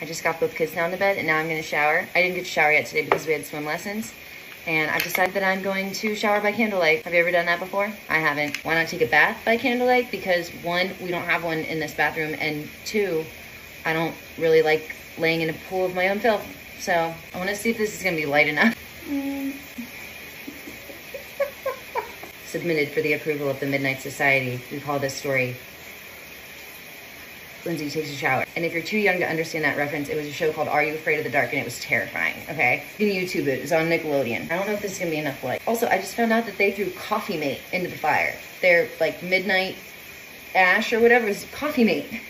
I just got both kids down to bed and now I'm gonna shower. I didn't get to shower yet today because we had swim lessons. And I've decided that I'm going to shower by candlelight. Have you ever done that before? I haven't. Why not take a bath by candlelight? Because one, we don't have one in this bathroom, and two, I don't really like laying in a pool of my own filth. So I wanna see if this is gonna be light enough. Mm. Submitted for the approval of the Midnight Society. We call this story Lindsey takes a shower. And if you're too young to understand that reference, it was a show called Are You Afraid of the Dark? And it was terrifying, okay? You YouTube it. It's on Nickelodeon. I don't know if this is gonna be enough light. Also, I just found out that they threw Coffee Mate into the fire. Their like midnight ash or whatever is Coffee Mate.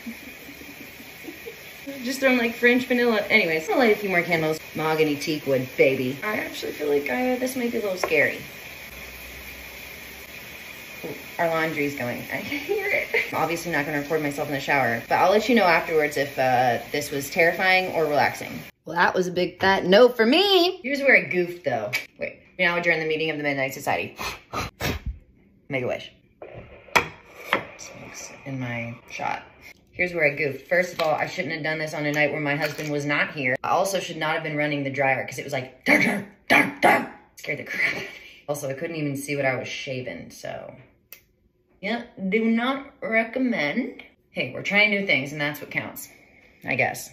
just throwing like French vanilla. Anyways, I'll light a few more candles. Mahogany teak wood, baby. I actually feel like I, this might be a little scary. Our laundry's going. I can hear it. Obviously not gonna record myself in the shower, but I'll let you know afterwards if uh, this was terrifying or relaxing. Well, that was a big fat no for me. Here's where I goofed though. Wait, now during the meeting of the Midnight Society. Make a wish. Smokes in my shot. Here's where I goofed. First of all, I shouldn't have done this on a night where my husband was not here. I also should not have been running the dryer because it was like, dark, dark, dark, dark. Scared the crap out of me. Also, I couldn't even see what I was shaving, so. Yeah, do not recommend. Hey, we're trying new things and that's what counts, I guess.